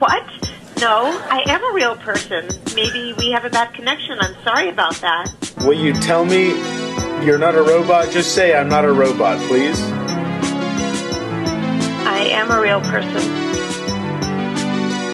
What? No, I am a real person. Maybe we have a bad connection. I'm sorry about that. Will you tell me you're not a robot? Just say I'm not a robot, please. I am a real person.